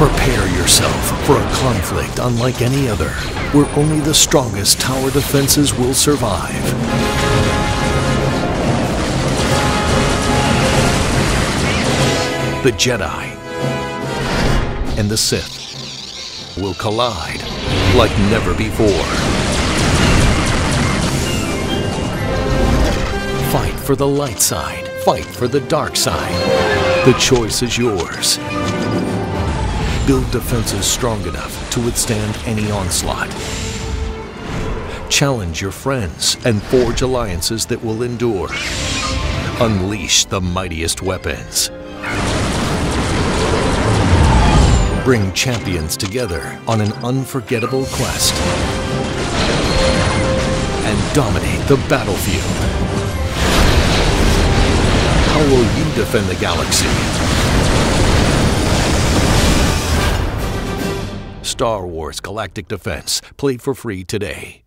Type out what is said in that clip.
Prepare yourself for a conflict unlike any other, where only the strongest tower defenses will survive. The Jedi and the Sith will collide like never before. Fight for the light side, fight for the dark side. The choice is yours. Build defenses strong enough to withstand any onslaught. Challenge your friends and forge alliances that will endure. Unleash the mightiest weapons. Bring champions together on an unforgettable quest. And dominate the battlefield. How will you defend the galaxy? Star Wars Galactic Defense. Play for free today.